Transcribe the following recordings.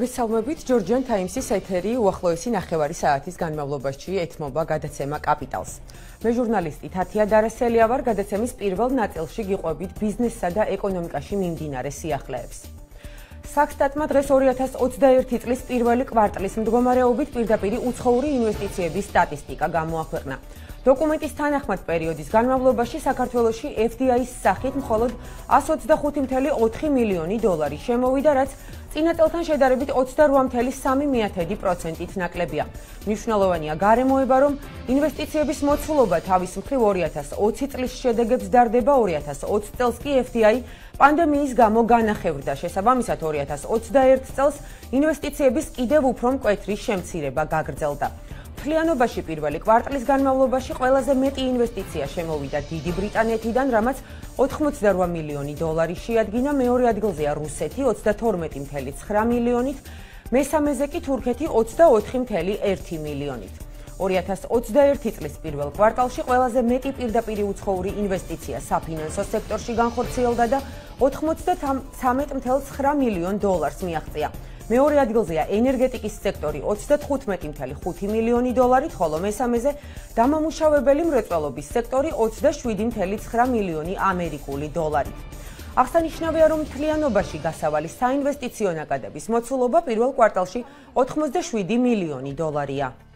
მოგესალმებით ჯორჯიან ტაიმსის ეთერი უახლოესი ნახევარი საათის განმავლობაში ეთმობა გადაცემა კაპიტალს. მე ჟურნალისტი თათია დარასელია ვარ გადაცემის პირველ ნაწილში გიყვებით ბიზნესსა და ეკონომიკაში მიმდინარე სიახლეებს. საქსტატმა დღეს 2021 წლის პირველი კვარტლის მდგომარეობით პირდაპირ უცხოური ინვესტიციების სტატისტიკა გამოაქვეყნა. დოკუმენტის თანახმად პერიოდის განმავლობაში საქართველოში FDI-ის სახით მხოლოდ 125.4 მილიონი დოლარი შემოვიდა, რაც წინა წელთან შედარებით 28.3%-ით ნაკლებია. მნიშვნელოვანია გარემოება, რომ ინვესტიციების მოცულობა თავის მხრივ 2020 წლის შედეგებს დარდება 2020 წელს კი FDI პანდემიის გამო განახევრდა. შესაბამისად 2021 წელს ინვესტიციების კიდევ უფრო მკვეთრი შემცირება გაგრძელდა. მთლიანობაში პირველი კვარტლის განმავლობაში ყველაზე მეტი ინვესტიცია შემოვიდა დიდი ბრიტანეთიდან, რამაც 88 მილიონი დოლარი შეადგინა, მეორე ადგილზეა რუსეთი 32.9 მილიონით, მესამეზე კი თურქეთი 24.1 მილიონით. 2021 წლის პირველ კვარტალში ყველაზე მეტი პირდაპირ უცხოური ინვესტიცია საფინანსო სექტორში განხორციელდა და 93.9 მილიონ დოლარს მიაღწია. მეორე ადგილზეა ენერგეტიკის სექტორი 35.5 მილიონი დოლარით, ხოლო მესამეზე დამამუშავებელი მრეწველობის სექტორი 27.9 მილიონი ამერიკული დოლარით. აღსანიშნავია, რომ მთლიანობაში გასავალი საინვესტიციო ნაკადების მოცულობა პირველ კვარტალში 87 მილიონი დოლარია.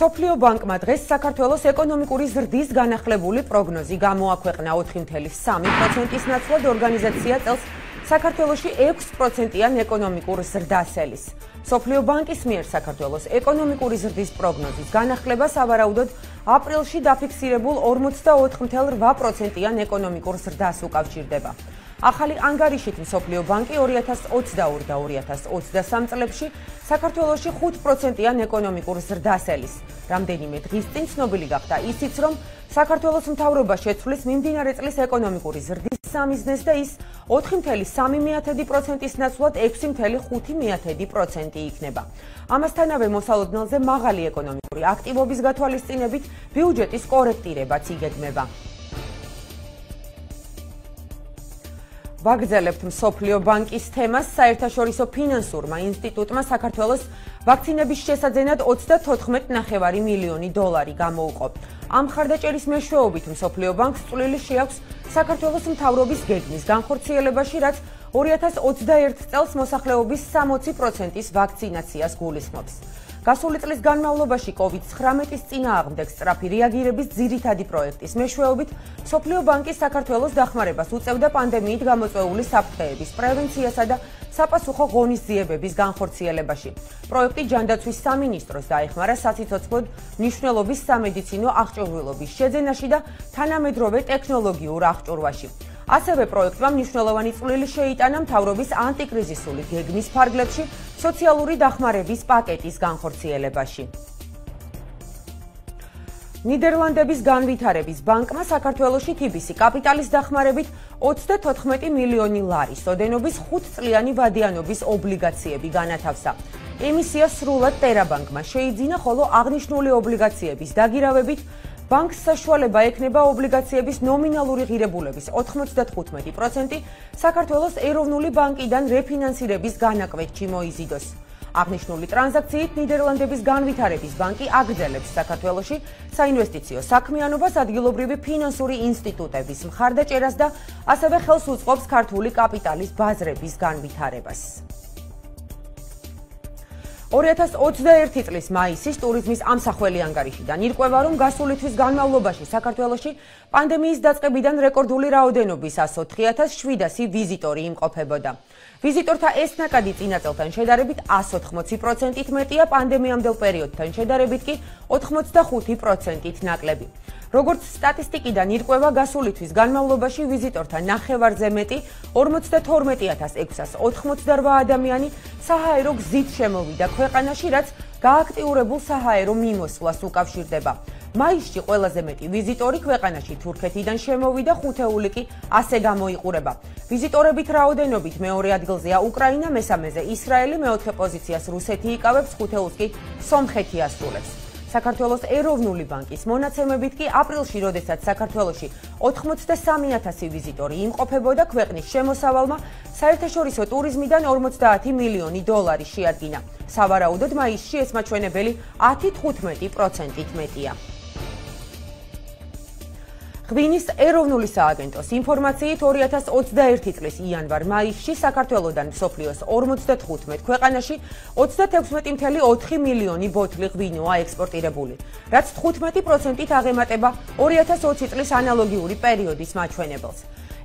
სოფლიო ბანკმა დღეს საქართველოს ეკონომიკური ზრდის განახლებული პროგნოზი გამოაქვეყნა 4.3%-ის ნაცვლად ორგანიზაცია წელს საქართველოში 6%-იან ეკონომიკურ ზრდას ელის. სოფლიო ბანკის მიერ საქართველოს ეკონომიკური ზრდის პროგნოზის განახლება სავარაუდოდ აპრილში დაფიქსირებულ 44.8%-იან ეკონომიკურ ზრდას უკავშირდება. ახალი ანგარიშით მსოფლიო ბანკი 2022 და 2023 წლებში საქართველოში 5%-იან ეკონომიკურ ზრდას ელის. რამდენიმე დღის წინ ცნობილი გახდა ისიც, რომ საქართველოს მთავრობა შეცვლის მიმდინარე წლის ეკონომიკური ზრდის სამიზნეს და ის 4.3%-ის ნაცვლად 6.5%-ი იქნება. ამასთანავე მოსალოდნელზე მაღალი ეკონომიკური აქტივობის გათვალისწინებით ბიუჯეტის კორექტირებაც იგეგმება. ვაგრძელებთ მსოფლიო ბანკის თემას საერთაშორისო ფინანსურმა ინსტიტუტმა საქართველოს ვაქცინების შესაძენად 34.9 მილიონი დოლარი გამოუყო. ამ ხარდაჭერის მეშვეობით მსოფლიო ბანკს წვლილი შეაქვს საქართველოს მთავრობის გეგმის განხორციელებაში, რაც 2021 წელს მოსახლეობის 60%-ის ვაქცინაციას გულისხმობს. გასული წლის განმავლობაში COVID-19-ის წინააღმდეგ სწრაფი რეაგირების ძირითადი პროექტის მეშვეობით სოფლიო ბანკი საქართველოს დახმარებას უწევდა პანდემიით გამოწვეული საფრთხეების პრევენციასა და საპასუხო ღონისძიებების განხორციელებაში. პროექტი ჯანდაცვის სამინისტროს დაეხმარა საციცოცხლო მნიშვნელობის სამედიცინო აღჭურვილობის შეძენაში და თანამედროვე ტექნოლოგიურ აღჭურვაში. ასევე პროექტმა მნიშვნელოვანი წვლილი შეიტანა მთავრობის ანტიკრიზისული გეგმის ფარგლებში სოციალური დახმარების პაკეტის განხორციელებაში. ნიდერლანდების განვითარების ბანკმა საქართველოსი TBC კაპიტალის დახმარებით 34 მილიონი ლარის ოდენობის 5 წლიანი ვადიანობის ობლიგაციები განათავსა. ემისია სრულად ტერაბანკმა შეიძინა, ხოლო აღნიშნული ობლიგაციების დაგირავებით ბანკს საშუალება ექნება ობლიგაციების ნომინალური ღირებულების 95% საქართველოს ეროვნული ბანკიდან რეფინანსირების განაკვეთში მოიზიდოს. აღნიშნული ტრანზაქციით ნიდერლანდების განვითარების ბანკი აგრძელებს საქართველოში საინვესტიციო საქმიანობას ადგილობრივი ფინანსური ინსტიტუტების მხარდაჭერას და ასევე ხელს უწყობს ქართული კაპიტალის ბაზრების განვითარებას. 2021 წლის მაისის ტურიზმის ამსახველი ანგარიშიდან ირკვევა, რომ გასული თვის განმავლობაში საქართველოში პანდემიის დაწყებიდან რეკორდული რაოდენობის 104700 ვიზიტორი იმყოფებოდა. ვიზიტორთა ეს ნაკადი წინა წელთან შედარებით 180%-ით მეტია, პანდემიამდელ პერიოდთან შედარებით კი 85%-ით ნაკლები. როგორც სტატისტიკიდან ირკვევა გასული თვის განმავლობაში ვიზიტორთა ნახევარზე მეტი 42688 ადამიანი საჰაერო გზით შემოვიდა ქვეყანაში, რაც გააქტიურებულ საჰაერო მიმოსვლას უკავშირდება. მაისში ყველაზე მეტი ვიზიტორი ქვეყანაში თურქეთიდან შემოვიდა, ხუთეული კი ასე გამოიყურება. ვიზიტორებით რაოდენობით მეორე ადგილზეა უკრაინა, მესამეზე ისრაელი, მეოთხე პოზიციას რუსეთი იკავებს, ხუთეულს კი სომხეთი ასრულებს. საქართველოს ეროვნული ბანკის მონაცემებით კი აპრილში, როდესაც საქართველოში 83000 ვიზიტორი იმყოფებოდა, ქვეყნის შემოსავალმა საერთაშორისო ტურიზმიდან 50 მილიონი დოლარი შეადგინა. სავარაუდოდ მაისში ეს მაჩვენებელი 10-15%-ით მეტია. ღვინის ეროვნული სააგენტოს ინფორმაციით 2021 წლის იანვარ-მაისში საქართველოსდან სოფლიოს 55 ქვეყანაში 36.4 მილიონი ბოთლი ღვინოა ექსპორტირებული, რაც 15%-ით აღემატება 2020 წლის ანალოგიური პერიოდის მაჩვენებელს.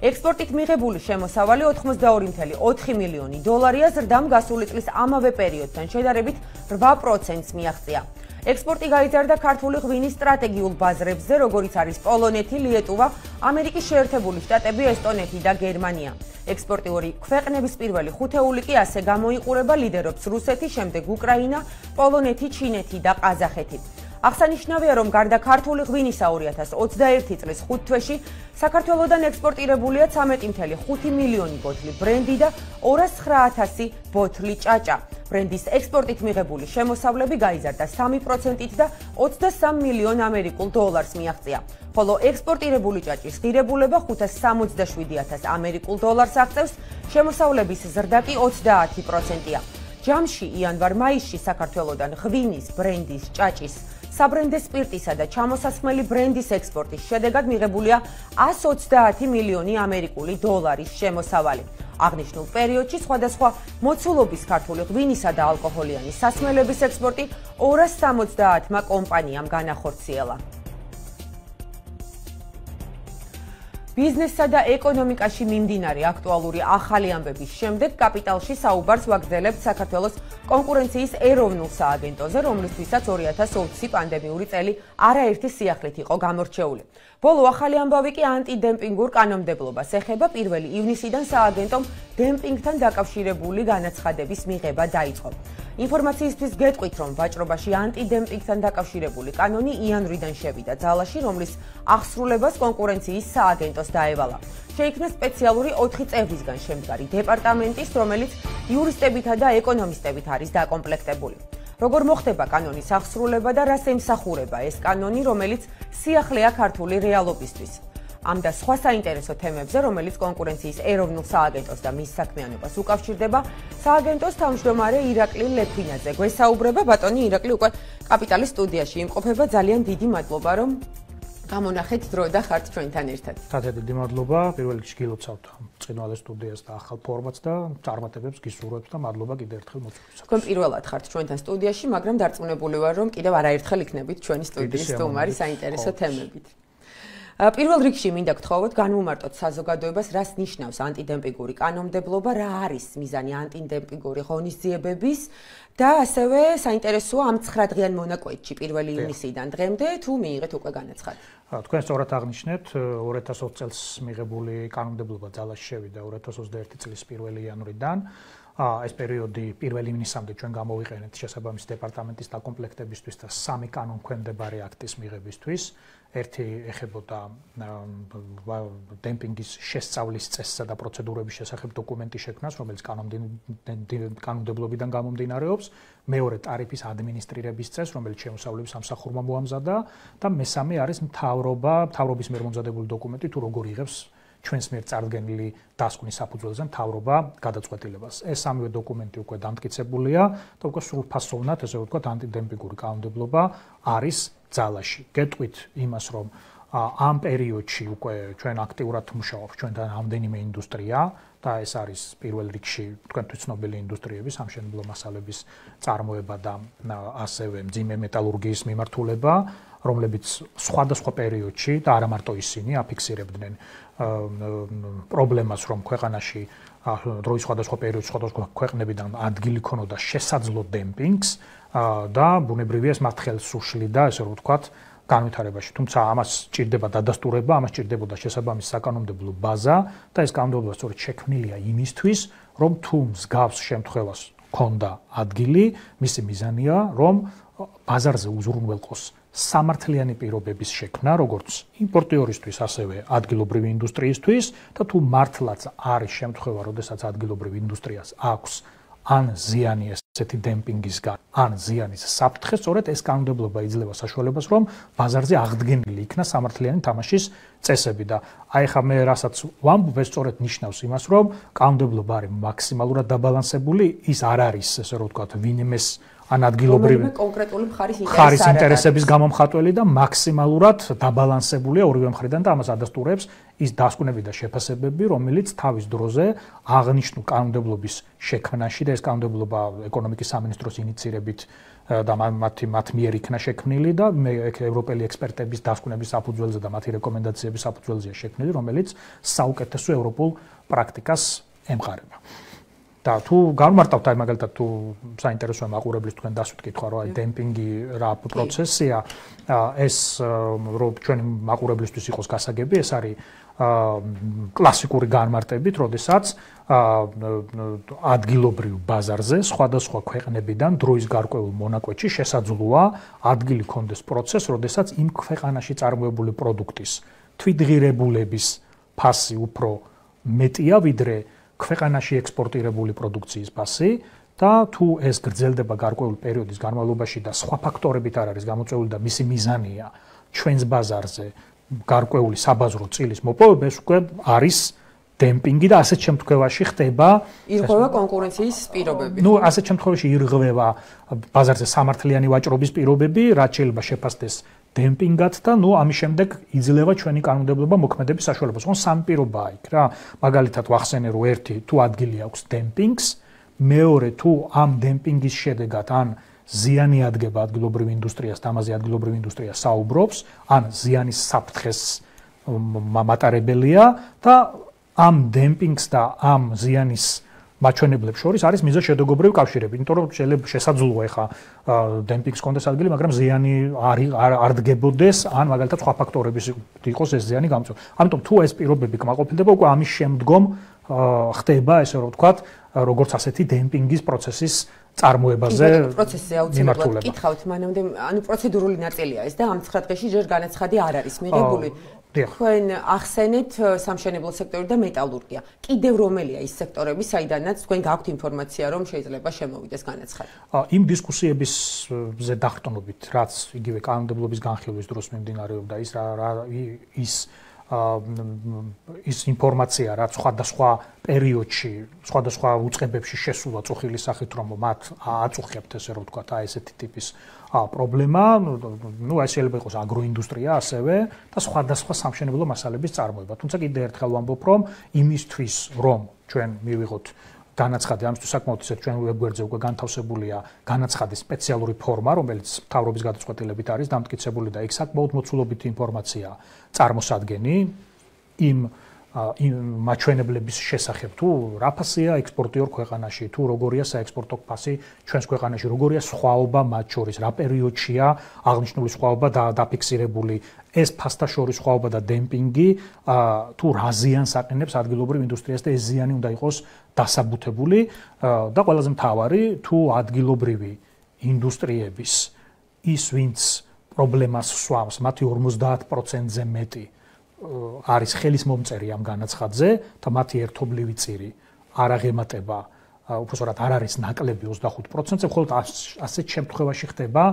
ექსპორტით მიღებული შემოსავალი 82.4 მილიონი დოლარია, ზრდამ გასული წლის ამავე პერიოდთან შედარებით 8%-ს მიაღწია. ექსპორტი გაიზარდა ქართული ღვინის სტრატეგიულ ბაზრებზე, როგორიც არის პოლონეთი, ლიეტუვა, ამერიკის შეერთებული შტატები, ესტონეთი და გერმანია. ექსპორტიორი ქვეყნების პირველი ხუთეული კი ასე გამოიყურება ლიდერობს რუსეთი, შემდეგ უკრაინა, პოლონეთი, ჩინეთი და ყაზახეთი. აღსანიშნავია, რომ გარდა ქართული ღვინისა 2021 წლის 5 თვეში საქართველოსდან ექსპორტირებულია 13.5 მილიონი ბოთლი ბრენდი და 209.000 ბოთლი ჭაჭა. ბრენდის ექსპორტით მიღებული შემოსავლები გაიზარდა 3%-ით და 23 მილიონ ამერიკულ დოლარს მიაღწია. ხოლო ექსპორტირებული ჭაჭის ღირებულება 567.000 ამერიკულ დოლარს აღწევს, შემოსავლების ზრდა კი 30%-ია. ჯამში იანვარ-მაისში საქართველოსდან ღვინის, ბრენდის, ჭაჭის საბრენდე სპირტისა და ჩამოსასხმელი ბრენდის ექსპორტის შედეგად მიღებულია 130 მილიონი ამერიკული დოლარის შემოსავალი. აღნიშნულ პერიოდში სხვადასხვა მოცულობის ქართული ღვინისა და ალკოჰოლიანი სასმელების ექსპორტი 270-მა კომპანიამ განახორციელა. ბიზნესსა და ეკონომიკაში მიმდინარე აქტუალური ახალი ამბების შემდეგ კაპიტალში საუბარს ვაგრძელებთ საქართველოს კონკურენციის ეროვნულ სააგენტოზე, რომლისთვისაც 2020 პანდემიური წელი არაერთი სიახლით იყო გამორჩეული. ბოლო ახალი ამბავი კი ანტიდემპინგურ კანონმდებლობას ეხება 1 ივნისიდან სააგენტომ დემპინგთან დაკავშირებული განაცხადების მიღება დაიწყო. ინფორმაციისთვის გეტყვით, რომ ვაჭრობაში ანტიდემპინგთან დაკავშირებული კანონი იანვრიდან შევიდა ძალაში, რომლის აღსრულებას კონკურენციის სააგენტოს დაევალა. შეიქმნა სპეციალური 4 წევრისგან შემდგარი დეპარტამენტის, რომელიც იურისტებითა და ეკონომისტებით არის დაკომპლექტებული. როგორ მოხდება კანონის აღსრულება და რას ემსახურება ეს კანონი, რომელიც სიახლეა ქართული რეალობისთვის? ამ და სხვა საინტერესო თემებზე, რომელიც კონკურენციის ეროვნულ სააგენტოს და მის საქმიანობას უკავშირდება, სააგენტოს თავმჯდომარე ირაკლი ლეფინაძე გვესაუბრება. ბატონი ირაკლი უკვე კაპიტალის სტუდიაში იმყოფება. ძალიან დიდი მადლობა, რომ გამონახეთ დრო და ხართ ჩვენთან ერთად. ძალიან დიდი მადლობა. პირველ რიგში გილოცავთ წინვალე სტუდიას და ახალ ფორმატს და წარმატებებს გისურვებთ და მადლობა კიდევ ერთხელ მოწვევისათვის. თქვენ პირველად ხართ ჩვენთან სტუდიაში, მაგრამ დარწმუნებული ვარ, რომ კიდევ არაერთხელ იქნებით ჩვენი სტუდიის სტუმარი საინტერესო თემებით. პირველ რიგში მინდა გთხოვოთ განმომარტოთ საზოგადოებას რას ნიშნავს ანტიდემპინგური კანონმდებლობა, რა არის მიზანი ანტიდემპინგური ღონისძიებების და ასევე საინტერესოა ამ 9 დღიან მონაკვეთში 1 ივნისიდან დღემდე თუ მიიღეთ უკვე განაცხადი. თქვენ სწორად აღნიშნეთ 2020 წელს მიღებული კანონმდებლობა ძალაში შევიდა 2021 წლის 1 იანვრიდან. ეს პერიოდი 1 ივნისამდე ჩვენ გამოვიყენეთ შესაბამის დეპარტამენტის დაკომპლექტებისთვის და სამი კანონქვემდებარე აქტის მიღებისთვის. ერთი ეხებოდა დემპინგის შესწავლის წესსა და პროცედურების შესახებ დოკუმენტის შექმნას, რომელიც კანონმდებლობიდან გამომდინარეობს, მეორე ტარიფის ადმინისტრირების წესს, რომელიც შემოსავლების სამსახურმა მოამზადა და მესამე არის მთავრობა, მთავრობის მიერ მომზადებული დოკუმენტი თუ როგორ იღებს ჩვენს მიერ წარდგენილი დასკვნის საფუძველზე მთავრობა გადაწყვეტილებას. ეს სამივე დოკუმენტი უკვე დამტკიცებულია და უკვე სრულფასოვნად, ესე ვთქვათ, ანტიდემპინგური კანონმდებლობა არის ძალაში. გეტყვით იმას, რომ ამ პერიოდში უკვე ჩვენ აქტიურად მუშაობთ ჩვენთან ამდენიმე ინდუსტრია და ეს არის პირველ რიგში თქვენთვის ცნობილი ინდუსტრიები, სამშენებლო მასალების წარმოება და ასევე მძიმე მეტალურგიის მიმართულება, რომლებიც სხვადასხვა პერიოდში და არა მარტო ისინი აფიქსირებდნენ პრობლემას, რომ ქვეყანაში დროის სხვადასხვა პერიოდში სხვადასხვა ქვეყნებიდან ადგილი ქონოდა შესაძლო დემპინგს და ბუნებრივია ეს მათ ხელს უშლიდა, ესე რომ ვთქვათ, განვითარებაში. თუმცა ამას ჭირდება დადასტურება, ამას ჭირდებოდა შესაბამის საკანონმდებლო ბაზა და ეს კანონმდებლობა სწორედ შექმნილია იმისთვის, რომ თუ მსგავს შემთხვევას ქონდა ადგილი, მისი მიზანია, რომ ბაზარზე უზრუნველყოს სამართლიანი პირობების შექმნა, როგორც იმპორტიორისთვის, ასევე ადგილობრივი ინდუსტრიისთვის და თუ მართლაც არის შემთხვევა, როდესაც ადგილობრივი ინდუსტრიას აქვს ან ზიანი ეს ესეთი დემპინგისგან ან ზიანის საფრთხე, სწორედ ეს კანონმდებლობა იძლევა საშუალებას, რომ ბაზარზე აღდგენილი იქნა სამართლიანი თამაშის წესები და აი ხა მე რასაც ვამბობ, ეს სწორედ ნიშნავს იმას, რომ კანონმდებლობა არის მაქსიმალურად დაბალანსებული, ის არ არის, ესე რომ ვთქვათ, ვინმეს ან ადგილობრივი კონკრეტული მხარის ინტერესები მხარის ინტერესების გამომხატველი და მაქსიმალურად დაბალანსებულია ორივე მხრიდან და ამას ადასტურებს ის დასკვნები და შეფასებები, რომელიც თავის დროზე აღნიშნულ კანონმდებლობის შექმნაში და ეს კანონმდებლობა ეკონომიკის სამინისტროს ინიცირებით და მათი მათ მიერ იქნა შექმნილი და მე ევროპელი ექსპერტების დასკვნების საფუძველზე და მათი რეკომენდაციების საფუძველზეა შექმნილი, რომელიც საუკეთესო ევროპულ პრაქტიკას ემყარება. და თუ გამარტავთ აი მაგალითად თუ საინტერესოა მაყურებლის თქვენ დასვით კითხვა რომ აი დემპინგი რა პროცესია ეს რომ ჩვენი მაყურებლისთვის იყოს გასაგები ეს არის კლასიკური განმარტებით, როდესაც ადგილობრივ ბაზარზე სხვადასხვა ქვეყნებიდან დროის გარკვეულ მონაკვეთში შესაძლოა ადგილი კონდეს პროცესს, როდესაც იმ ქვეყანაში წარმოებული პროდუქტის თვითღირებულების ფასი უფრო მეტია ვიდრე ქვეყანაში ექსპორტირებული პროდუქციის ფასი და თუ ეს გრძელდება გარკვეული პერიოდის განმავლობაში და სხვა ფაქტორებით არ არის გამოწვეული და მისი მიზანია ჩვენს ბაზარზე გარკვეული საბაზრო წილის მოპოვება ეს უკვე არის დემპინგი და ასეთ შემთხვევაში ხდება ირღვევა კონკურენციის პირობები. ნუ ასეთ შემთხვევაში ირღვევა ბაზარზე სამართლიანი ვაჭრობის პირობები, რაც შეიძლება შეფასდეს დემპინგად და ნუ ამის შემდეგ იძლევა ჩვენი კანონმდებლობა მოქმედების საშუალებას. ხო სამ პირობაა იქ რა. მაგალითად ვახსენე რომ ერთი თუ ადგილი აქვს დემპინგს, მეორე თუ ამ დემპინგის შედეგად ან ზიანი ადგება ადგილობრივ ინდუსტრიას, ამაზე ადგილობრივ ინდუსტრია საუბრობს, ან ზიანის საფრთხეს მატარებელია და ამ დემპინგს და ამ ზიანის მაჩვენებლებს შორის არის მიზოშედოგობრივი კავშირები, იმიტომ რომ შეიძლება შესაძლოა ეხა დემპინგს კონდეს ადგილი, მაგრამ ზიანი არ არ დგებოდეს, ან მაგალითად სხვა ფაქტორების იყოს ეს ზიანი გამოწვევა. ამიტომ თუ ეს პირობები კმაყოფილდება, უკვე ამის შემდგომ ხდება ესე რომ ვთქვათ, როგორც ასეთი დემპინგის პროცესის წარმოებაზე პროცესზე აუცილებლად კითხავთ მანამდე ანუ პროცედურული ნაწილია ეს და ამ 9 დღეში ჯერ განაცხადი არ არის მიღებული თქვენ ახსენეთ სამშენებლო სექტორი და მეტალურგია. კიდევ რომელია ის სექტორები საიდანაც თქვენ გაქვთ ინფორმაცია რომ შეიძლება შემოვიდეს განაცხადი? იმ დისკუსიების ზე დახტომობით რაც იგივე კანონმდებლობის განხილვის დროს მიმდინარეობდა ის რა ის ის ინფორმაცია რაც სხვადასხვა პერიოდში, სხვადასხვა უწყებებში შესულა წუხილის სახით, რომ მათ აწუხებთ ესე რომ ვთქვა, აი ესეთი ტიპის პრობლემა, ну, აი შეიძლება იყოს აგროინდუსტრია ასევე და სხვადასხვა სამშენებლო მასალების წარმოება. თუმცა კიდევ ერთხელ ვამბობ, რომ იმისთვის, რომ ჩვენ მივიღოთ განაცხადი ამისთვის საკმაოდ ისეთ ჩვენ ვებგვერდზე უკვე განთავსებულია განაცხადის სპეციალური ფორმა, რომელიც თავრობის გადაწყვეტილებით არის დამტკიცებული და იქ საკმაოდ მოცულობითი ინფორმაცია წარმოსადგენი იმ მაჩვენებლების შესახებ თუ რა ფასია ექსპორტიორ ქვეყანაში? თუ როგორია საექსპორტო ფასი ჩვენს ქვეყანაში? როგორია სხვაობა მათ შორის? რა პერიოდშია აღნიშნული სხვაობა დაფიქსირებული? ეს ფასთა შორის სხვაობა და დემპინგი თუ რა ზიანს აყენებს ადგილობრივ ინდუსტრიას და ეს ზიანი უნდა იყოს დასაბუთებული და ყველაზე მთავარი თუ ადგილობრივი ინდუსტრიების ის ვინც პრობლემას სვამს მათი 50%-ზე მეტი არის ხელის მომწერი ამ განაცხადზე და მათი ერთობლივი წირი არ აღემატება უბრალოდ არ არის ნაკლები 25%-ზე, ხოლო ასეთ შემთხვევაში ხდება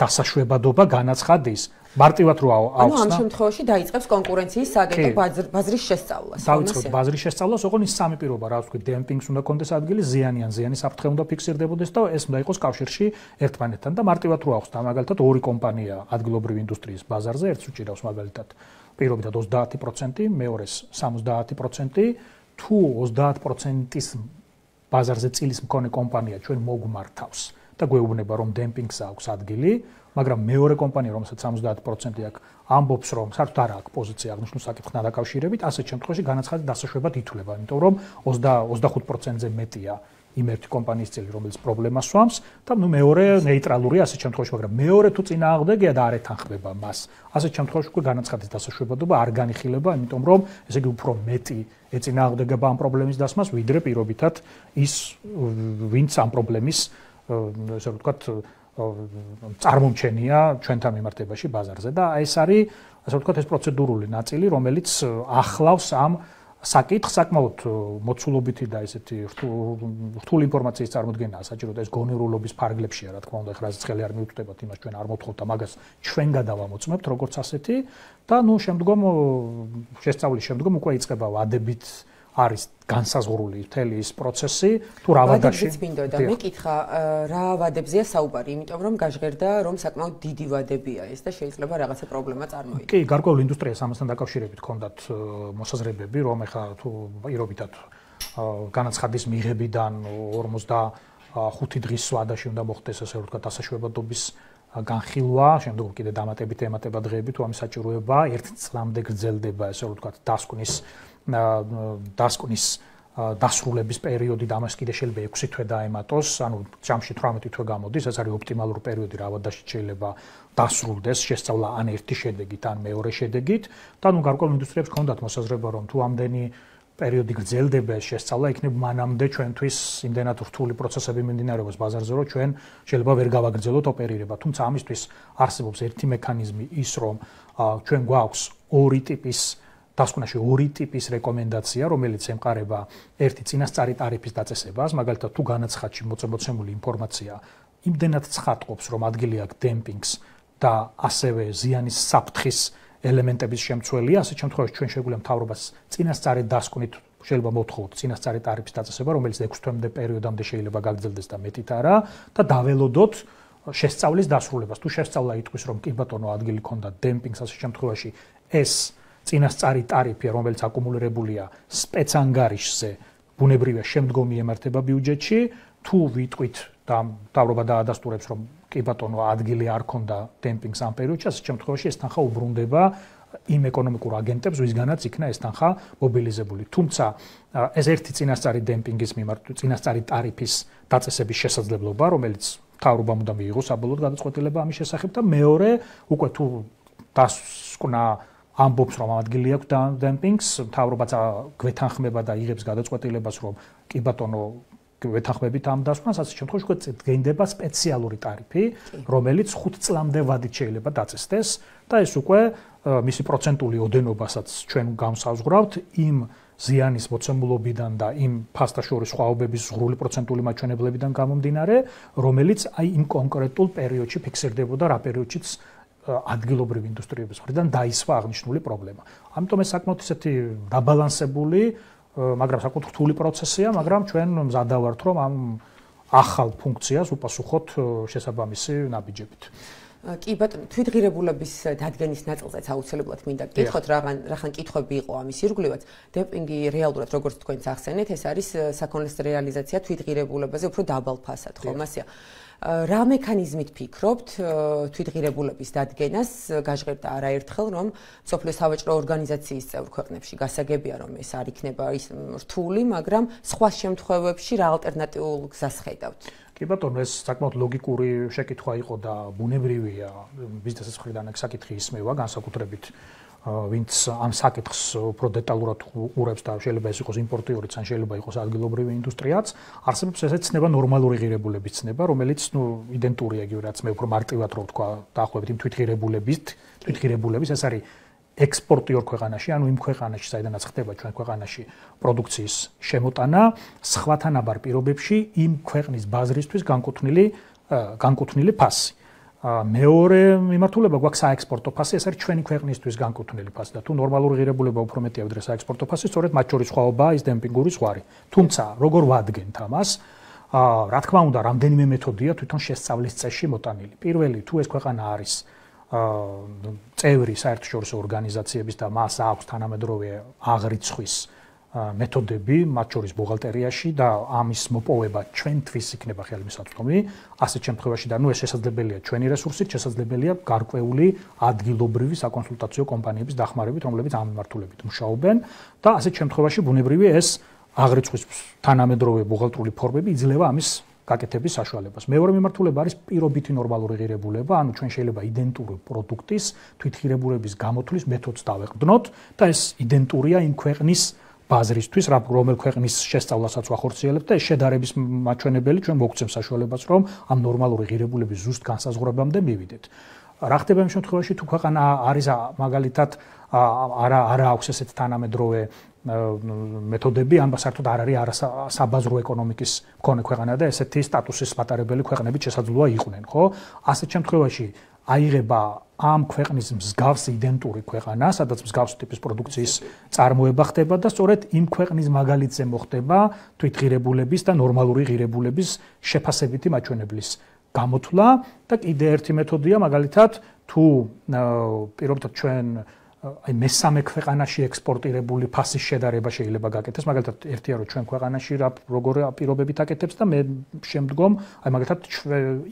დასაშვებადობა განაცხადის. მარტივად რო აუხსნა. ანუ ამ შემთხვევაში დაიწყებს კონკურენციის საგეტო ბაზრის შესწავლას. დაიწყებს ბაზრის შესწავლას, ოღონდ ის სამი პირობა, რა ვთქვი, დემპინგს უნდა კონდეს ადგილი, ზიანიან ზიანის საფრთხე უნდა ფიქსირდებოდეს და ეს უნდა იყოს კავშირში ერთმანეთთან და მარტივად რო აუხსნა, მაგალითად ორი კომპანია ადგილობრივი ინდუსტრიის ბაზარზე ერთს უჭირავს მაგალითად პირობითად 30%, მეორეს 70%, თუ 30%-ის ბაზარზე წილის მქონე კომპანია ჩვენ მოგმართავს და გვეუბნება რომ დემპინგს აქვს ადგილი, მაგრამ მეორე კომპანია რომელსაც 70% აქვს ამბობს რომ საერთოდ არ აქვს პოზიცია აღნიშნულ საკითხთან დაკავშირებით, ასეთ შემთხვევაში განაცხადი დასაშვებად ითვლება, იმიტომ რომ 20-25%-ზე მეტია იმ ერთი კომპანიის წილი, რომელიც პრობლემას სვამს და ნუ მეორე ნეიტრალურია ასეთ შემთხვევაში, მაგრამ მეორე თუ წინააღმდეგია და არ ეთანხმება მას. ასეთ შემთხვევაში უკვე განაცხადის დასაშვებადობა არ განიხილება, იმიტომ რომ ესე იგი უფრო მეტი ეწინააღმდეგება ამ პრობლემის დასმას, ვიდრე პირობითად ის ვინც ამ პრობლემის ესე ვთქვათ წარმომჩენია ჩვენთან მიმართებაში ბაზარზე და ეს არის ასე ვთქვათ ეს პროცედურული ნაწილი, რომელიც ახლავს ამ საკითხ საკმაოდ მოცულობითი და ესეთი რთული ინფორმაციის წარმოქმნაა საჭირო და ეს გონერულობის ფარგლებშია რა თქმა უნდა ეხლა ცხელი არ მიუთვდებათ იმას ჩვენ არ მოთხოვთ და მაგას ჩვენ გადავამოწმებთ როგორც ასეთი. და ნუ შემდგომ შესწავლის შემდგომ უკვე იწყება ვადებით არის განსაზღვრული მთელი ის პროცესი თუ რა ვადაში ვადებს მინდო და მეკითხა რა ვადებზია საუბარი იმიტომ რომ გაჟღერდა რომ საკმაოდ დიდი ვადებია ეს და შეიძლება რაღაცა პრობლემა წარმოიქმნას კი გარკვეულ ინდუსტრიას ამასთან დაკავშირებით ჰქონდათ მოსაზრებები რომ ეხლა თუ პირობითად განაცხადის მიღებიდან 45 დღის ვადაში უნდა მოხდეს ასე ვთქვათ ასაშვებადობის განხილვა, შემდგომ კიდე დამატებით ემატება დღეები თუ ამის საჭიროება ერთ წლამდე გრძელდება ასე ვთქვათ დასკვნის დასკვნის დასრულების პერიოდი და ამას კიდე შეიძლება 6 თვე დაემატოს, ანუ ჯამში 18 თვე გამოდის, ეს არის ოპტიმალური პერიოდი, რავადაში შეიძლება დასრულდეს შესწავლა ან ერთი შედეგით, ან მეორე შედეგით. და ნუ გარკვეულ ინდუსტრიებს ჰქონდათ მოსაზრება, რომ თუ ამდენი პერიოდი გრძელდება ეს შესწავლა, იქნებ მანამდე ჩვენთვის იმდენად რთული პროცესები მიმდინარეობს ბაზარზე, რომ ჩვენ შეიძლება ვერ გავაგრძელოთ ოპერირება. თუმცა ამისთვის არსებობს ერთი მექანიზმი ის, რომ ჩვენ გვაქვს ორი ტიპის დასკვნაში ორი ტიპის რეკომენდაცია, რომელიც ემყარება ერთი წინასწარი ტარიფის დაწესებას, მაგალითად თუ განაცხადში მოწმოცემული ინფორმაცია იმდენად ცხადყოფს, რომ ადგილი აქვს დემპინგს და ასევე ზიანის საფრთხის ელემენტების შემცველია, ასეთ შემთხვევაში ჩვენ შეგვიძლია მთავრობას წინასწარი დასკვნით შეიძლება მოთხოვოთ წინასწარი ტარიფის დაწესება, რომელიც 6 თვემდე პერიოდამდე შეიძლება გაგრძელდეს და მეტით არა და დაველოდოთ შესწავლის დასრულებას. თუ შესწავლა იტყვის, რომ კი ბატონო ადგილი ქონდა დემპინგს ასეთ შემთხვევაში ეს წინასწარი ტარიფი, რომელიც აკუმულირებულია სპეცანგარიშზე, ბუნებრივია შემდგომი ემართება ბიუჯეტში, თუ ვიტყვით და დავრობა დაადასტურებს, რომ კი ბატონო, ადგილი არ ქონდა დემპინგს ამ პერიოდში, ასე შემთხვევაში ეს თანხა უბრუნდება იმ ეკონომიკურ აგენტებს, ვისგანაც იქნა ეს თანხა მობილიზებული. თუმცა ეს ერთი წინასწარი დემპინგის მიმართ, წინასწარი ტარიფის დაწესების შესაძლებლობა, რომელიც თავრობამ უნდა მიიღოს საბოლოო გადაწყვეტილება ამის შესახებ და მეორე, უკვე თუ დასკვნა ამბობს რომ ადგილი აქვს დემპინგს, თავრობაც გვეთანხმება და იღებს გადაწყვეტილებას რომ კი ბატონო გვეთანხმებით ამ დასკვნას, ასე შემთხვევაში უკვე გენდება სპეციალური ტარიფი, რომელიც 5 წლამდე ვადით შეიძლება დაწესდეს და ეს უკვე მისი პროცენტული ოდენობასაც ჩვენ გამსაზღვრავთ იმ ზიანის მოცემულობიდან და იმ ფასტაშორის ხვაობების ზღრული პროცენტული მაჩვენებლებიდან გამომდინარე, რომელიც აი იმ კონკრეტულ პერიოდში ფიქსირდებოდა რა პერიოდშიც ადგილობრივი ინდუსტრიების მხრიდან დაისვა აღნიშნული პრობლემა. ამიტომ ეს საკმაოდ ისეთი დაბალანსებული, მაგრამ საკმაოდ რთული პროცესია, მაგრამ ჩვენ მზადავართ რომ ამ ახალ ფუნქციას უპასუხოთ შესაბამისი ნაბიჯებით. კი ბატონო, თვითღირებულების დადგენის ნაწილზეც აუცილებლად მინდა გკითხოთ, რაღან რახან კითხვები იყო ამის ირგვლივაც. დემპინგი რეალურად როგორც თქვენც ახსენეთ, ეს არის საქონლის რეალიზაცია თვითღირებულებაზე უფრო დაბალ ფასად, ხო, მასია. რა მექანიზმით ფიქრობთ თვითღირებულების დადგენას გაჟღერდა არაერთხელ რომ სოფლის სავაჭრო ორგანიზაციის წევრ ქვეყნებში გასაგებია რომ ეს არ იქნება ის რთული მაგრამ სხვა შემთხვევებში რა ალტერნატიულ გზას ხედავთ კი ბატონო ეს საკმაოდ ლოგიკური შეკითხვა იყო და ბუნებრივია. ბიზნესის მხრიდან ეს საკითხი ისმევა განსაკუთრებით ვინც ამ საკითხს უფრო დეტალურად უყურებს და შეიძლება ეს იყოს იმპორტიორიც ან შეიძლება იყოს ადგილობრივი ინდუსტრიაც, არსებობს ესეც ცნება ნორმალური ღირებულების ცნება, რომელიც ნუ იდენტურია იგივე რაც მე უფრო მარტივად რო ვთქვა, დაახლოებით იმ თვითღირებულების, თვითღირებულების ეს არის ექსპორტიორ ქვეყანაში, ანუ იმ ქვეყანაში, საიდანაც ხდება ჩვენ ქვეყანაში პროდუქციის შემოტანა, სხვათანაბარ პირობებში იმ ქვეყნის ბაზრისთვის განკუთვნილი განკუთვნილი ფასი. მეორე მიმართულება გვაქვს საექსპორტო ფასი, ეს არის ჩვენი ქვეყნისთვის განკუთვნილი ფასი და თუ ნორმალური ღირებულება უფრო მეტია ვიდრე საექსპორტო ფასი, სწორედ მათ შორის ხვაობაა ის დემპინგური ზღვარი. თუმცა, როგორ ვადგენთ ამას? აა, რა თქმა უნდა, რამდენიმე მეთოდია თვითონ შესწავლის წესში მოტანილი. პირველი, თუ ეს ქვეყანა არის აა, წევრი საერთაშორისო ორგანიზაციების და მას აქვს თანამედროვე აღრიცხვის მეთოდები, მათ შორის ბუღალტერიაში და ამის მოპოვება ჩვენთვის იქნება ხელმისაწვდომი. ასეთ შემთხვევაში და ნუ ეს შესაძლებელია ჩვენი რესურსით, შესაძლებელია გარკვეული ადგილობრივი საკონსულტაციო კომპანიების დახმარებით, რომლებიც ამ მიმართულებით მუშაობენ და ასეთ შემთხვევაში ბუნებრივია ეს აღრიცხვის თანამედროვე ბუღალტრული ფორმები იძლევა ამის გაკეთების საშუალებას. მეორე მიმართულება არის პირობითი ნორმალური ღირებულება, ანუ ჩვენ შეიძლება იდენტური პროდუქტის თვითღირებულების გამოთვლის მეთოდს დავეყრდნოთ და ეს იდენტურია იმ ქვეყნის ბაზრისთვის, რომელ ქვეყნის შესწავლასაც ვახორციელებთ და ეს შედარების მაჩვენებელი ჩვენ მოგცემს საშუალებას, რომ ამ ნორმალური ღირებულების ზუსტ განსაზღვრებამდე მივიდეთ. რა ხდება იმ შემთხვევაში თუ ქვეყანა არის მაგალითად არა არა აქვს ესეთ თანამედროვე მეთოდები ან საერთოდ არ არის საბაზრო ეკონომიკის მქონე ქვეყანა და ესეთი სტატუსის მატარებელი ქვეყნები შესაძლოა იყვნენ, ხო? ასეთ შემთხვევაში აიღება ამ ქვეყნის მსგავს იდენტური ქვეყანა, სადაც მსგავს ტიპის პროდუქციის წარმოება ხდება და სწორედ იმ ქვეყნის მაგალითზე მოხდება თვითღირებულების და ნორმალური ღირებულების შეფასებითი მაჩვენებლის გამოთვლა და კიდე ერთი მეთოდია მაგალითად თუ პირობთ ჩვენ აი მესამე ქვეყანაში ექსპორტირებული ფასის შედარება შეიძლება გაკეთდეს, მაგალითად ერთია რომ ჩვენ ქვეყანაში რა როგორ პირობებით აკეთებს და მე შემდგომ აი მაგალითად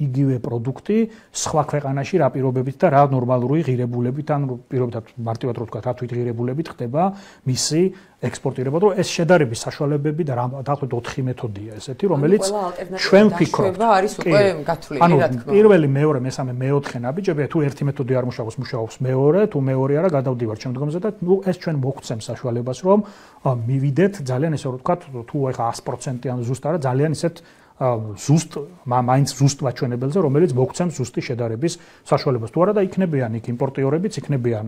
იგივე პროდუქტი სხვა ქვეყანაში რა პირობებით და რა ნორმალური ღირებულებით ან პირობითად მარტივად რო ვთქვა რა თვით ღირებულებით ხდება მისი ექსპორტირება, რომ ეს შედარების საშუალებები და დაახლოებით 4 მეთოდია ესეთი, რომელიც ჩვენ ვფიქრობთ, არის უკვე გათვლილი, რა თქმა უნდა. პირველი, მეორე, მესამე, მეოთხე ნაბიჯები, თუ ერთი მეთოდი არ მუშაობს, მუშაობს მეორე, თუ მეორე არა, გადავდივარ შემდგომზე და ნუ ეს ჩვენ მოგცემ საშუალებას, რომ მივიდეთ ძალიან ესე რომ ვთქვა, თუ ეხა 100% ან ზუსტ არა, ძალიან ისეთ ზუსტ მაინც ზუსტ მაჩვენებელზე, რომელიც მოგცემს ზუსტი შედარების საშუალებას. თუ არა და იქნებიან იქ იმპორტიორებიც, იქნებიან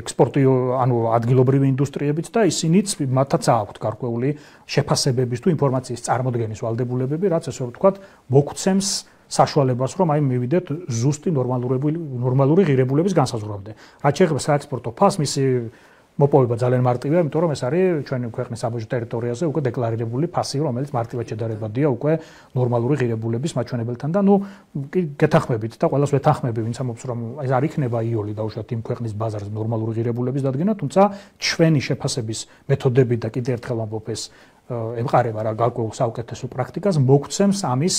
ექსპორტი, ანუ ადგილობრივი ინდუსტრიებიც და ისინიც მათაც აქვთ გარკვეული შეფასებების თუ ინფორმაციის წარმოდგენის ვალდებულებები, რაც ესე ვთქვათ, მოგცემს საშუალებას, რომ აი მივიდეთ ზუსტი ნორმალური ნორმალური ღირებულების განსაზღვრამდე. რაც შეეხება საექსპორტო ფასს, მისი მოპოვება ძალიან მარტივია, იმიტომ რომ ეს არის ჩვენი ქვეყნის საბუჯო ტერიტორიაზე უკვე დეკლარირებული ფასი, რომელიც მარტივად შედარებადია უკვე ნორმალური ღირებულების მაჩვენებელთან და ნუ გეთახმებით და ყოველას ვეთახმები, ვინც ამობს რომ ეს არ იქნება იოლი დაუშვათ იმ ქვეყნის ბაზარზე ნორმალური ღირებულების დადგენა, თუმცა ჩვენი შეფასების მეთოდები და კიდე ერთხელ ამბობ ეს ემყარება რა გარკვეულ საუკეთესო პრაქტიკას მოგცემს ამის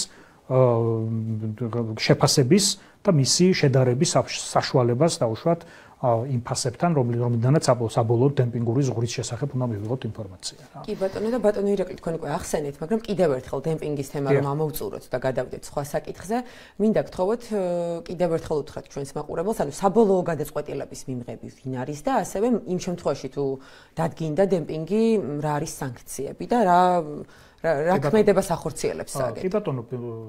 შეფასების და მისი შედარების საშუალებას დაუშვათ იმ ფასებთან, რომლიდანაც საბოლოო დემპინგური ზღურის შესახებ უნდა მივიღოთ ინფორმაცია რა. კი ბატონო და ბატონო ირაკლი თქვენ უკვე ახსენეთ, მაგრამ კიდევ ერთხელ დემპინგის თემა რომ ამოვწუროთ და გადავიდეთ სხვა საკითხზე, მინდა გთხოვოთ კიდევ ერთხელ უთხრათ ჩვენს მაყურებელს, ანუ საბოლოო გადაწყვეტილების მიმღები ვინ არის და ასევე იმ შემთხვევაში თუ დადგინდა დემპინგი, რა არის სანქციები და რა რა ქმედებას ახორციელებს სააგენტო. კი ბატონო,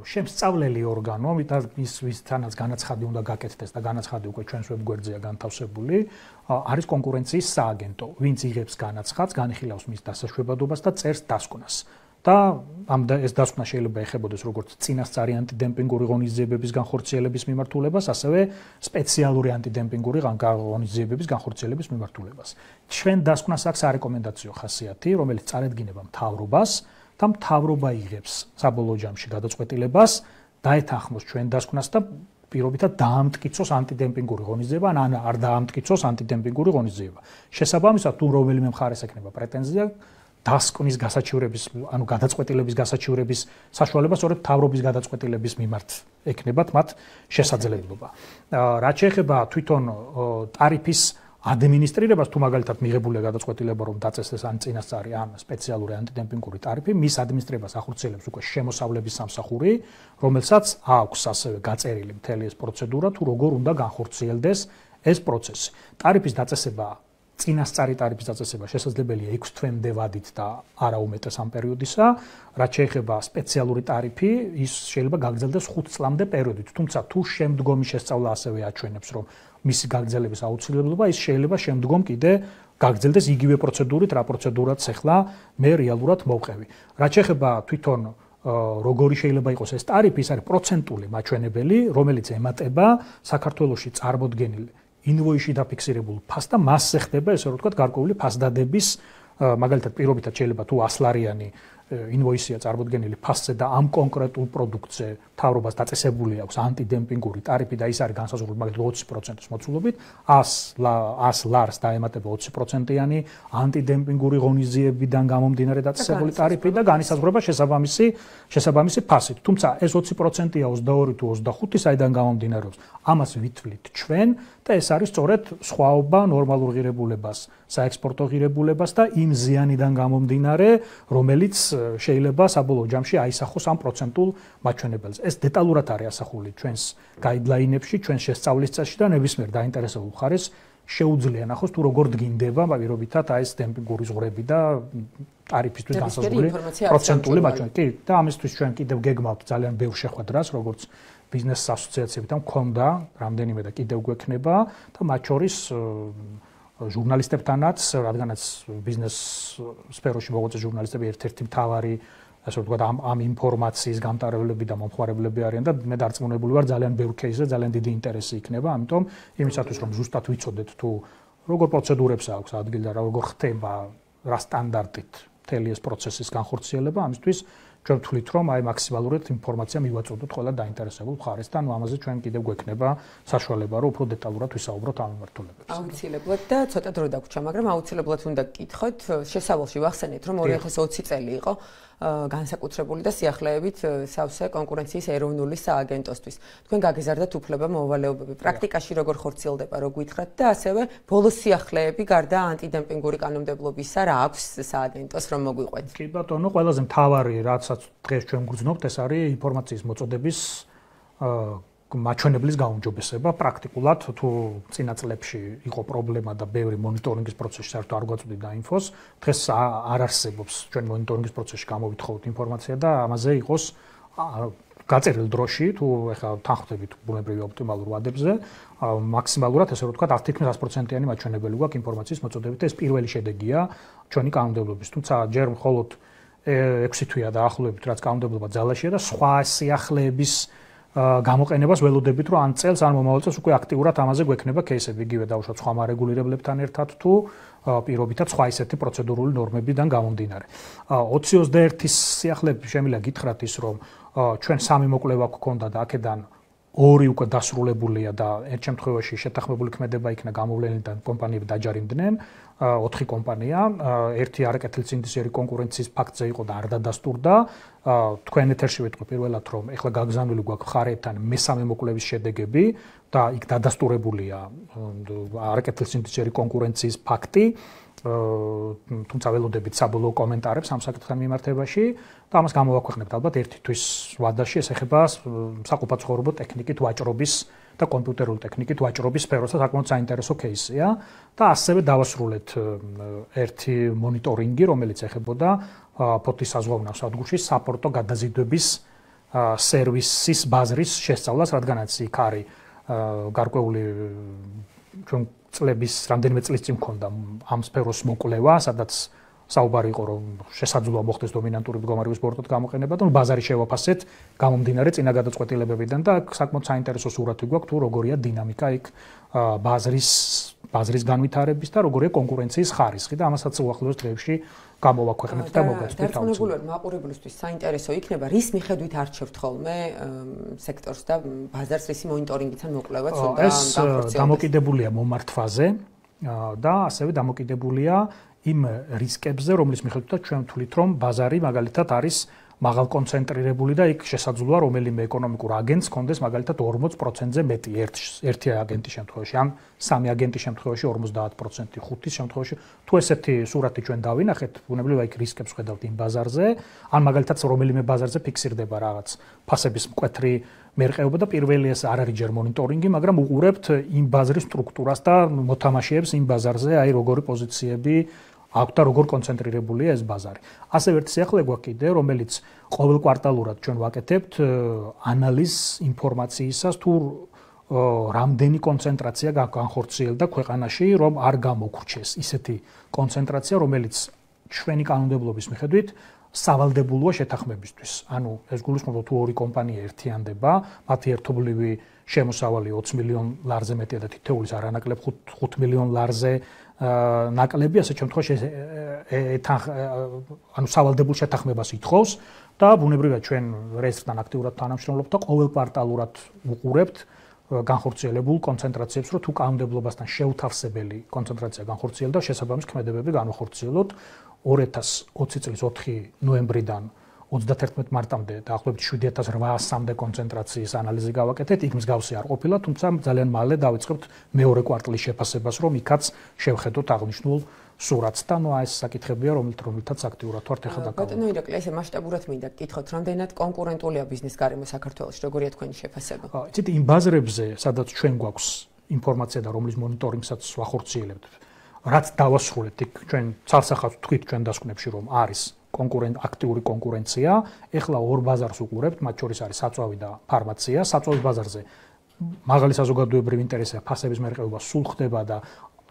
შემსწავლელი ორგანო, ის ვისთანაც განაცხადი უნდა გაკეთდეს და განაცხადი უკვე ჩვენს ვებგვერდზეა განთავსებული, არის კონკურენციის სააგენტო, ვინც იღებს განაცხადს, განიხილავს მის დასაშვებადობას და წერს დასკვნას. და ამ ეს დასკვნა შეიძლება ეხებოდეს როგორც წინასწარი ანტიდემპინგური ღონისძიებების განხორციელების მიმართულებას, ასევე სპეციალური ანტიდემპინგური ღონისძიებების განხორციელების მიმართულებას. ჩვენ დასკვნას აქვს არეკომენდაციო ხასიათი, რომელიც წარედგინება მთავრობას, და მთავრობა იღებს საბოლოო ჯამში გადაწყვეტილებას დაეთანხმოს ჩვენ დასკვნას და პირობითად დაამტკიცოს ანტიდემპინგური ღონისძიება ან არ დაამტკიცოს ანტიდემპინგური ღონისძიება. შესაბამისად, თუ რომელიმე მხარეს ეკნება პრეტენზია დასკვნის გასაჩივრების, ანუ გადაწყვეტილების გასაჩივრების საშუალება სწორედ თავრობის გადაწყვეტილების მიმართ ეკნებათ მათ შესაძლებლობა. რაც შეეხება თვითონ ტარიფის ადმინისტრირებას თუ მაგალითად მიღებულია გადაწყვეტილება რომ დაწესდეს ან წინასწარი ან სპეციალური ანტიდემპინგური ტარიფი, მის ადმინისტრებას ახორციელებს უკვე შემოსავლების სამსახური, რომელსაც აქვს ასევე გაწერილი მთელი ეს პროცედურა თუ როგორ უნდა განხორციელდეს ეს პროცესი. ტარიფის დაწესება წინასწარი ტარიფის დაწესება შესაძლებელია 6 თვემდე ვადით და არა უმეტეს ამ პერიოდისა, რაც შეეხება სპეციალური ტარიფი, ის შეიძლება გაგრძელდეს 5 წლამდე პერიოდით, თუმცა თუ შემდგომი შესწავლა ასევე აჩვენებს, რომ მისი გაგრძელების აუცილებლობა ის შეიძლება შემდგომ კიდე გაგრძელდეს იგივე პროცედურით, რა პროცედურაც ახლა მე რეალურად მოვყევი. რაც შეეხება თვითონ როგორი შეიძლება იყოს ეს ტარიფი, ის არის პროცენტული მაჩვენებელი, რომელიც ემატება საქართველოსი წარმოდგენილ ინვოიში დაფიქსირებულ ფასს და მასზე ხდება ესე რომ ვთქვათ გარკვეული ფასდადების მაგალითად პირობითად შეიძლება თუ 100 ლარიანი ინვოისია წარმოდგენილი ფასზე და ამ კონკრეტულ პროდუქტზე თავრობას დაწესებული აქვს ანტიდემპინგური ტარიფი და ის არის განსაზღვრული მაგალითად 20%-ის მოცულობით. 100 100 ლარს დაემატება 20%-იანი ანტიდემპინგური ღონისძიებიდან გამომდინარე დაწესებული ტარიფი და განისაზღვრება შესაბამისი შესაბამისი ფასით. თუმცა ეს 20%-ია 22 თუ 25 საიდან გამომდინარეობს. ამას ვითვლით ჩვენ და ეს არის სწორედ სხვაობა ნორმალურ ღირებულებას საექსპორტო ღირებულებას და იმ ზიანიდან გამომდინარე რომელიც შეიძლება საბოლოო ჯამში აისახოს ამ პროცენტულ მაჩვენებელს. ეს დეტალურად არის ასახული ჩვენს გაიდლაინებში, ჩვენს შესწავლის წესში და ნებისმიერ დაინტერესებულ ხარეს შეუძლია ნახოს თუ როგორ დგინდება პირობითად აი ეს დემპინგური ზღვრები და ტარიფისთვის განსაზღვრული პროცენტული მაჩვენებელი. კი, და ამისთვის ჩვენ კიდევ გეგმავთ ძალიან ბევრ შეხვედრას, როგორც ბიზნეს ასოციაციებთან მქონდა რამდენიმე და კიდევ გვექნება და მათ შორის ჟურნალისტებთანაც, რადგანაც ბიზნეს სფეროში მოღვაწე ჟურნალისტები ერთ-ერთი მთავარი ასე ვთქვათ ამ ამ ინფორმაციის გამტარებლები და მომხმარებლები არიან და მე დარწმუნებული ვარ ძალიან ბევრ кейსზე ძალიან დიდი ინტერესი იქნება, ამიტომ იმისათვის რომ ზუსტად ვიცოდეთ თუ როგორ პროცედურებს აქვს ადგილი და როგორ ხდება რა სტანდარტით მთელი ეს პროცესის განხორციელება, ამისთვის ჩვენ ვთვლით რომ აი მაქსიმალურად ინფორმაცია მივაწოდოთ ყველა დაინტერესებულ მხარესთან, ნუ ამაზე ჩვენ კიდევ გვექნება საშუალება რომ უფრო დეტალურად ვისაუბროთ ამ მიმართულებებზე. აუცილებლად და ცოტა დრო დაგვრჩა, მაგრამ აუცილებლად უნდა გკითხოთ, შესავალში ვახსენეთ რომ 2020 წელი იყო განსაკუთრებული და სიახლეებით სავსე კონკურენციის ეროვნული სააგენტოსთვის. თქვენ გაგეზარდათ უფლება მოვალეობები. პრაქტიკაში როგორ ხორციელდება, რო გითხრათ და ასევე ბოლოს სიახლეები გარდა ანტიდემპინგური კანონმდებლობისა რა აქვს სააგენტოს რომ მოგვიყვეთ. კი ბატონო, ყველაზე მთავარი რაცაც დღეს ჩვენ გგრძნობთ, ეს არის ინფორმაციის მოწოდების მაჩვენებლის გაუმჯობესება პრაქტიკულად თუ წინა წლებში იყო პრობლემა და ბევრი მონიტორინგის პროცესში საერთოდ არ გვაწოდიდა ინფოს დღეს არ არსებობს ჩვენ მონიტორინგის პროცესში გამოვითხოვოთ ინფორმაცია და ამაზე იყოს გაწერილ დროში თუ ეხლა თანხმდებით ბუნებრივი ოპტიმალურ ვადებზე მაქსიმალურად ესე რომ ვთქვა 10%-იანი მაჩვენებელი გვაქვს ინფორმაციის მოწოდებით. ეს პირველი შედეგია. ჩვენი კანონმდებლობის თუმცა ჯერ მხოლოდ 6 თვეა დაახლოებით რაც კანონმდებლობა ძალაშია და სხვა სიახლეების გამოყენებას ველოდებით, რომ ან წელს ან მომავალ წელს უკვე აქტიურად ამაზე გვექნება кейსები, იგივე დავუშვათ სხვა მარეგულირებლებთან ერთად თუ პირობითად სხვა ისეთი პროცედურული ნორმებიდან გამომდინარე. 2021-ის სიახლეები შემიძლია გითხრათ ის, რომ ჩვენ სამი მოკლევა გვქონდა და აქედან ორი უკვე დასრულებულია და ერთ შემთხვევაში შეთანხმებული ქმედება იქნა გამოვლენილი და კომპანიები დაჯარიმდნენ. ოთხი კომპანია, ერთი არაკეთილცინდისერი კონკურენციის ფაქტზე იყო და არ დადასტურდა. თქვენ ეთერში ვეთქვი პირველად რომ ეხლა გაგზავნილი გვაქვს ხარებთან მესამე მოკვლევის შედეგები და იქ დადასტურებულია არაკეთილცინდისერი კონკურენციის ფაქტი. თუმცა ველოდებით საბოლოო კომენტარებს ამ საკითხთან მიმართებაში და ამას გამოვაქვეყნებთ ალბათ ერთი თვის ვადაში ეს ეხება საკუთაცხოვრებო ტექნიკით ვაჭრობის და კომპიუტერული ტექნიკით ვაჭრობის სფეროზე საკმაოდ საინტერესო кейსია და ასევე დავასრულეთ ერთი მონიტორინგი რომელიც ეხებოდა ფოთის საზღვავნო სადგურში საპორტო გადაზიდვების სერვისის ბაზრის შესწავლას რადგანაც იქ არის გარკვეული ჩვენ წლების რამდენიმე წლის წინ მქონდა. ამ სფეროს მოკვლევა სადაც საუბარი იყო რომ შესაძლოა მოხდეს დომინანტური მდგომარეობის ბორტოთ გამოყენება და ბაზარი შევაფასეთ გამომდინარე წინა გადაწყვეტილებებიდან და საკმაოდ საინტერესო სურათი გვაქვს თუ როგორია დინამიკა იქ ბაზრის ბაზრის განვითარების და როგორია კონკურენციის ხარისხი და ამასაც უახლოეს დღეებში გამოვაქვეყნებთ და მოგაცდით თავი. დარწმუნებული მაყურებლისთვის საინტერესო იქნება რის მიხედვით არჩევთ ხოლმე სექტორს და ბაზარს რისი მონიტორინგით ან მოკვლევაც უნდა გამხორციელდეს. ეს დამოკიდებულია მომართვაზე და ასევე დამოკიდებულია იმ რისკებზე, რომლის მიხედვითაც ჩვენ ვთვლით, რომ ბაზარი მაგალითად არის მაღალ კონცენტრირებული და იქ შესაძლოა რომელიმე ეკონომიკურ აგენტს კონდეს მაგალითად 40%-ზე მეტი ერთ ერთი აგენტის შემთხვევაში, ან სამი აგენტის შემთხვევაში 50%, ხუთის შემთხვევაში. თუ ესეთი სურათი ჩვენ დავინახეთ, ბუნებრივია იქ რისკებს ხედავთ იმ ბაზარზე, ან მაგალითად რომელიმე ბაზარზე ფიქსირდება რაღაც ფასების მკვეთრი მერყეობა და პირველი ეს არ არის ჯერ მონიტორინგი, მაგრამ უყურებთ იმ ბაზრის სტრუქტურას და მოთამაშეებს იმ ბაზარზე, აი როგორი პოზიციები აქვს და როგორ კონცენტრირებულია ეს ბაზარი. ასევე ერთი სიახლე გვაქვს კიდე, რომელიც ყოველ კვარტალურად ჩვენ ვაკეთებთ ანალიზს ინფორმაციისას თუ რამდენი კონცენტრაცია განხორციელდა ქვეყანაში, რომ არ გამოგრჩეს ისეთი კონცენტრაცია, რომელიც ჩვენი კანონმდებლობის მიხედვით სავალდებულოა შეთანხმებისთვის. ანუ ეს გულისხმობა თუ ორი კომპანია ერთიანდება, მათი ერთობლივი შემოსავალი 20 მილიონ ლარზე მეტია და თითოეულის არანაკლებ 5 მილიონ ლარზე ნაკლები ასე შემთხვევაში ეთან ანუ სავალდებულ შეთანხმებას ითხოვს და ბუნებრივია ჩვენ რეესტრთან აქტიურად თანამშრომლობთ და ყოველ კვარტალურად უყურებთ განხორციელებულ კონცენტრაციებს, რომ თუ კანონმდებლობასთან შეუთავსებელი კონცენტრაცია განხორციელდა, შესაბამის ქმედებები განხორციელოთ 2020 წლის 4 ნოემბრიდან 31 მარტამდე დაახლოებით 7800-მდე კონცენტრაციის ანალიზი გავაკეთეთ. იქ მსგავსი არ ყოფილა, თუმცა ძალიან მალე დავიწყებთ მეორე კვარტლის შეფასებას, რომ იქაც შევხედოთ აღნიშნულ სურათს და ნუ ეს საკითხებია, რომელთ რომელთაც აქტიურად ვართ ახლა დაკავებული. ბატონო ირაკლი, ესე მასშტაბურად მინდა გკითხოთ, რამდენად კონკურენტულია ბიზნეს გარემო საქართველოს, როგორია თქვენი შეფასება? აა, იცით, იმ ბაზრებზე, სადაც ჩვენ გვაქვს ინფორმაცია და რომლის მონიტორინგსაც ვახორციელებთ, რაც დავასრულეთ, იქ ჩვენ ცალსახად თქვით ჩვენ დასკვნებში, რომ არის კონკურენტ აქტიური კონკურენცია. ეხლა ორ ბაზარს უყურებთ, მათ შორის არის საწვავი და ფარმაცია. საწვავის ბაზარზე მაღალი საზოგადოებრივი ინტერესია, ფასების მერყეობა სულ ხდება და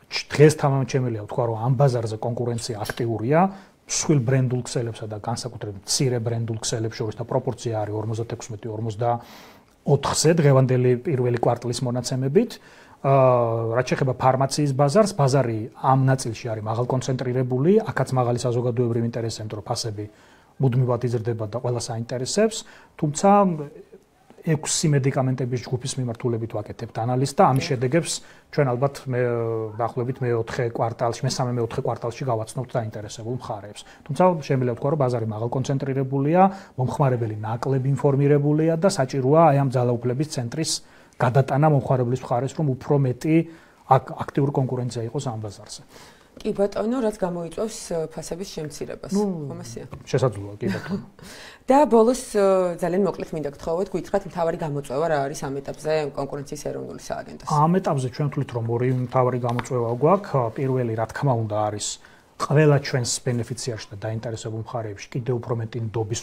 დღეს თამამჩემელია ვთქვა, რომ ამ ბაზარზე კონკურენცია აქტიურია. სულ ბრენდულ ქსელებსა და განსაკუთრებით მცირე ბრენდულ ქსელებს შორის და პროპორცია არის 56-54-ზე დღევანდელი პირველი კვარტლის მონაცემებით. აა რაც შეეხება ფარმაციის ბაზარს, ბაზარი ამ ნაწილში არის მაღალ კონცენტრირებული, აქაც მაღალი საზოგადოებრივი ინტერესია, იმიტომ რომ ფასები მუდმივად იზრდება და ყველა საინტერესებს, თუმცა 6 მედიკამენტების ჯგუფის მიმართულებით ვაკეთებთ ანალიზს და ამის შედეგებს ჩვენ ალბათ მე დაახლოებით მე-4 კვარტალში, მე-3 მე-4 კვარტალში გავაცნობთ დაინტერესებულ მხარეებს. თუმცა შემიძლია ვთქვა, რომ ბაზარი მაღალ კონცენტრირებულია, მომხმარებელი ნაკლებ ინფორმირებულია და საჭიროა აი ამ ძალაუფლების ცენტრის გადატანა მომხმარებლის მხარეს, რომ უფრო მეტი აქტიური კონკურენცია იყოს ამ ბაზარზე. კი ბატონო, რაც გამოიწვევს ფასების შემცირებას. ხომასია. შესაძლოა, კი ბატონო. და ბოლოს ძალიან მოკლედ მინდა გთხოვოთ, გითხრათ მთავარი გამოწვევა რა არის ამ ეტაპზე კონკურენციის ეროვნული სააგენტოს. ამ ეტაპზე ჩვენ თulit რომ ორი მთავარი გამოწვევა გვაქვს. პირველი, რა თქმა უნდა, არის ყველა ჩვენს ბენეფიციარში და დაინტერესებულ მხარეებში კიდევ უფრო მეტი ნდობის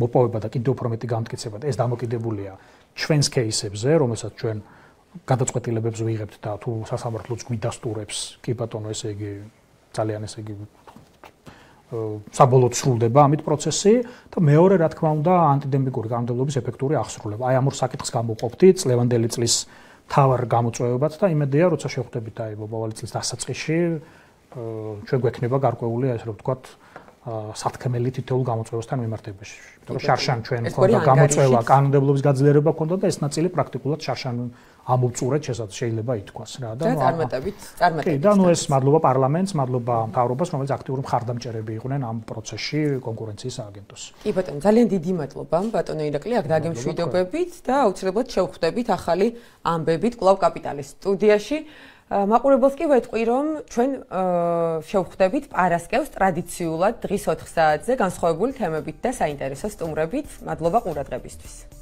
მოპოვება და კიდევ უფრო მეტი გამტკიცება და ეს დამოკიდებულია ჩვენს кейსებზე, რომელსაც ჩვენ გადაწყვეტილებებს ვიღებთ და თუ სასამართლოც გვიდასტურებს, კი ბატონო, ესე იგი ძალიან ესე იგი საბოლოოდ სრულდება ამით პროცესი და მეორე რა თქმა უნდა ანტიდემპინგური გამოდებლობის ეფექტური აღსრულება. აი ამ ორ საკითხს გამოყოფდი წლევანდელი წლის თავარ გამოწვევებად და იმედია როცა შეხვდებით აი მომავალი წლის დასაწყისში ჩვენ გვექნება გარკვეული, ასე რომ ვთქვათ, სათქმელი თითოეულ გამოწვევასთან მიმართებაში. იმიტომ რომ შარშან ჩვენ ქონდა გამოწვევა, კანონმდებლობის გაძლიერება ქონდა და ეს ნაწილი პრაქტიკულად შარშან ამოვწურეთ შეიძლება ითქვას რა და წარმატებით წარმატებით. კი და ნუ ეს მადლობა პარლამენტს, მადლობა მთავრობას, რომელიც აქტიური მხარდამჭერები იყვნენ ამ პროცესში კონკურენციის აგენტოს. კი ბატონო, ძალიან დიდი მადლობა ბატონო ირაკლი, აქ დაგემშვიდობებით და აუცილებლად შევხვდებით ახალი ამბებით კლავ კაპიტალის სტუდიაში. მაყურებელს კი ვეთყვი, რომ ჩვენ შევხვდებით პარასკევს ტრადიციულად დღის 4 საათზე განსხვავებული თემებით და საინტერესო სტუმრებით. მადლობა ყურადღებისთვის.